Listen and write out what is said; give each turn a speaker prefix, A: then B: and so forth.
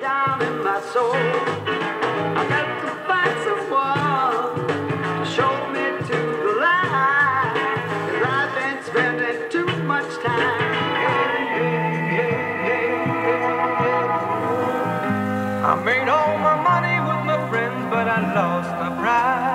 A: down in my soul. I got to find someone to show me to the light. Cause I've been spending too much time.
B: I made all my money with my friends, but I lost my pride.